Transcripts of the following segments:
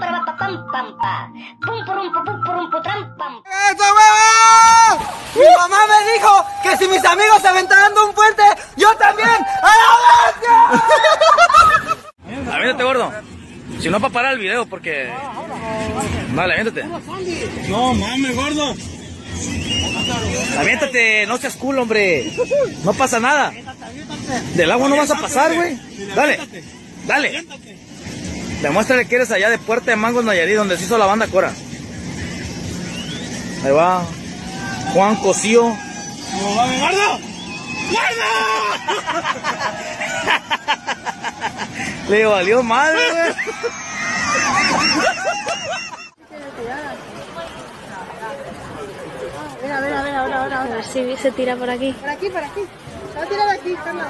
pam pam pam. Pum pum tram pam. ¡Eso, huevo! Mi mamá me dijo que si mis amigos se aventaran de un puente, yo también. ¡A la bestia! Aviéntate, gordo. Si no, para parar el video, porque. Dale, aviéntate. No mames, gordo. Aviéntate, no seas cool, hombre. No pasa nada. Del agua no vas a pasar, güey. Dale, dale. Demuéstrale que eres allá de Puerta de Mangos, Nayarit, donde se hizo la banda Cora. Ahí va. Juan Cosío. No mames, gordo. Le valió madre, güey. A ver, a ver, ahora, ahora, ahora. A ver si se tira por aquí. Por aquí, por aquí. Se va a tirar de aquí, Carla.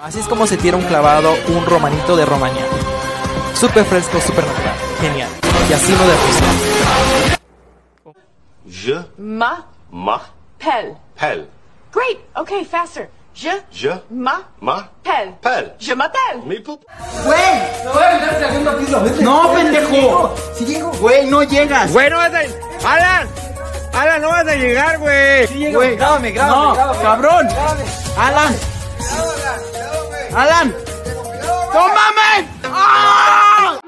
Así es como se tira un clavado un romanito de Romaña. Súper fresco, súper natural. Genial. Y así no de risa. Je Ma ma pel. pel. Great. Okay, faster. Je Je ma ma pel. pel. Je m'appelle. Mi pup. Güey, no voy a al segundo piso. No, pendejo. Si llego. Güey, no llegas. Güey, no vas a. ¡Alan! ¡Alan, no vas a llegar, güey! Güey, grábame, grábame, No, grábame. cabrón. Alan. Alan. ¡No mames! ¡Ah!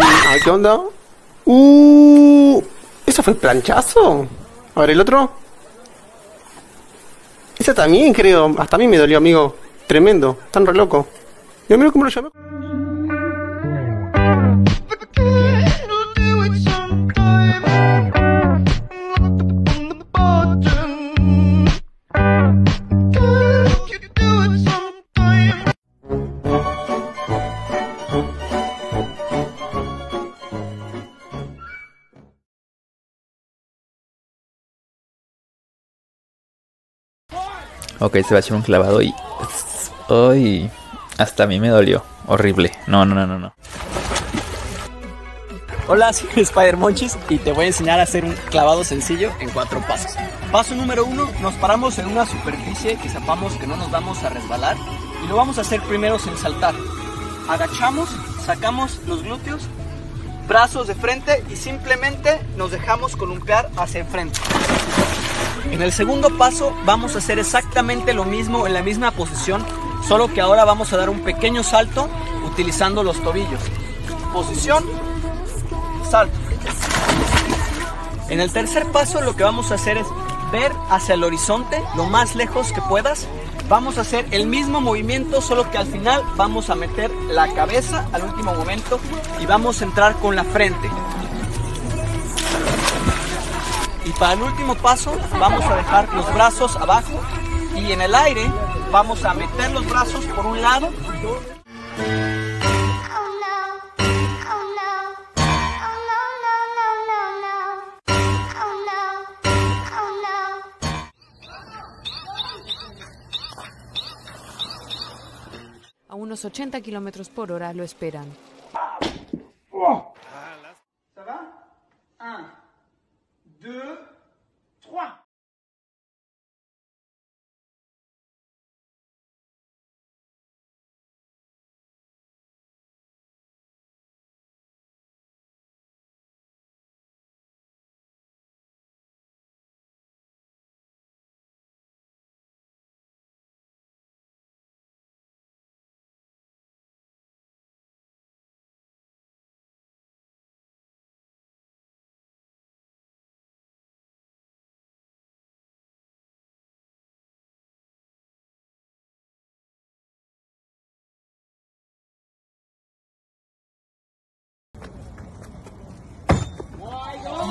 Ah, ¿Qué onda? Uh, ¿eso fue planchazo? A el otro. Ese también, creo. Hasta a mí me dolió, amigo. Tremendo. Tan re loco. Mira, mira cómo lo llamé. Ok, se va a hacer un clavado y. ¡Ay! Hasta a mí me dolió. Horrible. No, no, no, no, no. Hola, soy Spider Monchis y te voy a enseñar a hacer un clavado sencillo en cuatro pasos. Paso número uno, nos paramos en una superficie que sepamos que no nos vamos a resbalar y lo vamos a hacer primero sin saltar. Agachamos, sacamos los glúteos, brazos de frente y simplemente nos dejamos columpiar hacia enfrente. En el segundo paso vamos a hacer exactamente lo mismo en la misma posición, solo que ahora vamos a dar un pequeño salto utilizando los tobillos. Posición, salto. En el tercer paso lo que vamos a hacer es ver hacia el horizonte lo más lejos que puedas. Vamos a hacer el mismo movimiento, solo que al final vamos a meter la cabeza al último momento y vamos a entrar con la frente. Y para el último paso vamos a dejar los brazos abajo y en el aire vamos a meter los brazos por un lado A unos 80 kilómetros por hora lo esperan.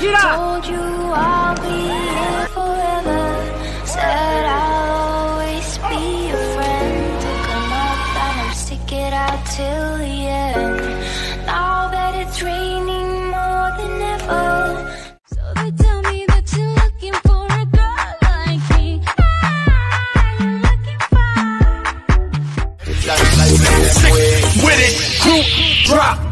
Told you I'll be here forever. Said I'll always be your friend. Took a month and I'm stick it out till the end. Now that it's raining more than ever. So they tell me that you're looking for a girl like me. Ah, With it, drop.